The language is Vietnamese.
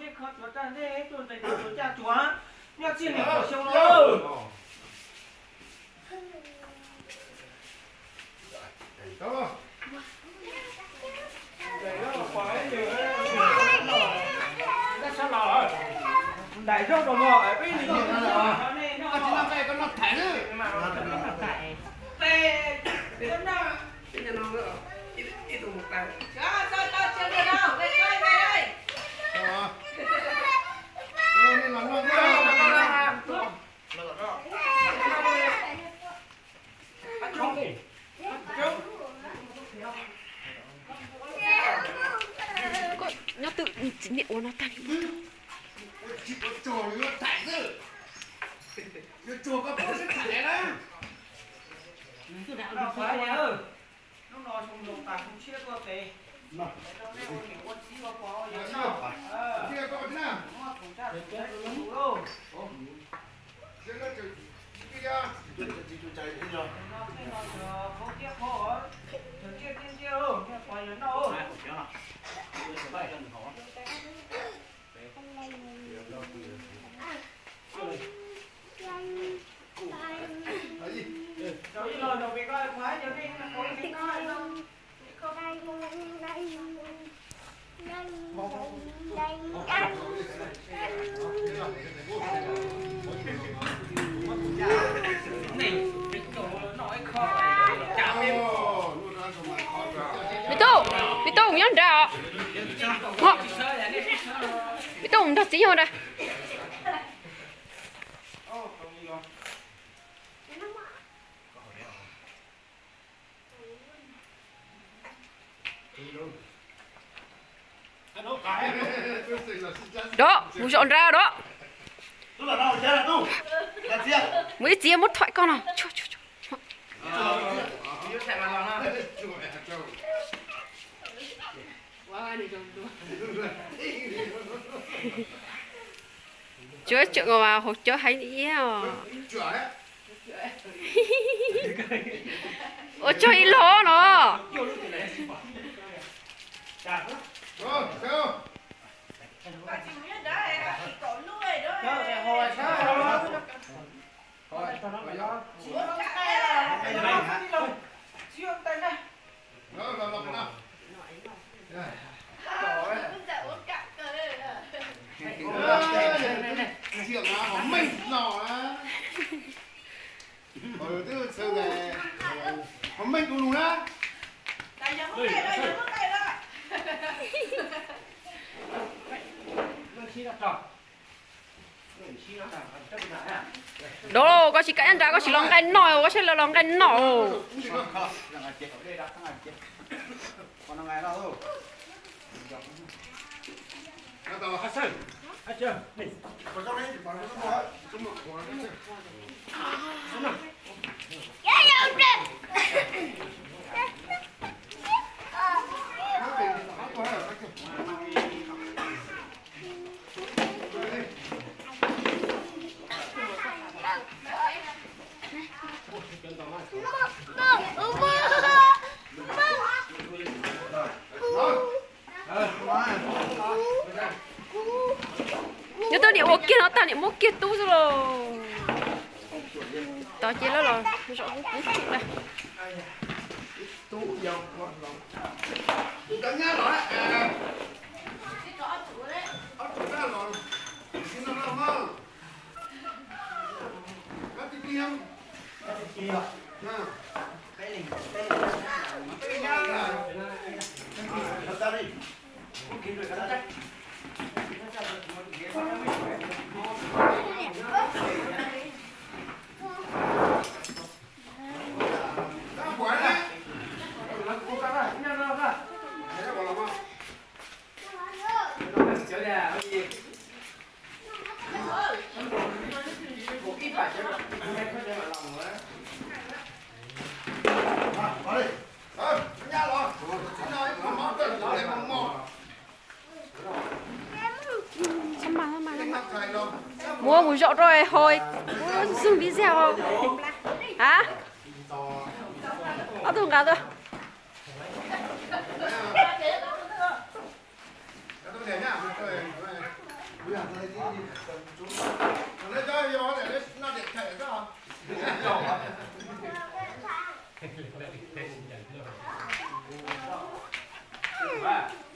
这可做咱这做这做家做。Đại cho đồ mò ở bên này nó chỉ làm cái con nó thẻ nữa tê đến nào cái nhà nó nữa ít ít một tay Đó, tôi tôi chưa được đâu. Về đây, về đây. đó nên là nó nó nó tự liệu nó tan chỉ có trò nó thẻ nữa nó trò có bố sẽ thẻ đó. Lúc đó chúng dùng tạc không chia cơ tê đâu này ôn hiểu ôn chí vào quá Nó giờ sao? nào ờ kia có thế nào nó cũng chắc được chết đủ đâu thế nó chỉ cái ra nó cái nó chờ phố tiếp phố chờ chia tiên chia đâu nghe quay đến đâu cái gì rồi đi rồi rồi bị coi phải giờ đi có đi coi không này cái đồ nói khó chào em Ồ, luôn ăn xong mà khó rồi bị tu bị tu nhớ ra họ đi bị tu không thật gì hơn đây Tôi tưởng là xin chắn đó vụ dọn ra đó. Mới chia. Một thoại con nào. Chua chua chua chưa chuyện mà hồ chưa hay đi à Chữa đấy. ô cho ít lỗ nó Rồi, sao? Bà chỉ biết đó là cái cổ nuôi đó. Đó, thì hồi sao đó rồi, rồi đó. Chúa cả là. Đây là đi đâu Chiêu tay này Rồi, rồi, rồi, nào. Chuyện là họ mình á. Ờ, thứ sự là họ mình cũng đúng đó. Đây giờ bước đây, đây đó có chỉ cái ăn ra có chỉ lòng cái nồi, có chỉ là lòng cái nồi Hãy subscribe cho kênh Ghiền Mì Gõ Để không bỏ lỡ những video hấp dẫn đấy Chúng nó của nó sẽ- nó về thì nó hát quá rồi, hát kìa. Rồi nhớ điện một kia nó tao điện một kia tu rồi tao chỉ là rồi nó rõ cũng cũng chịu đây Tú dầu, ngon lắm. Cả nhà nói, à, Cái có chủ đấy. ở chỗ đó rồi. Xin nó làm mơ. Các cái kia không? À. Cái nhà rồi, Thật ra mùi một rồi hồi dùng đi dèo không hả ở thùng cả thôi Thank.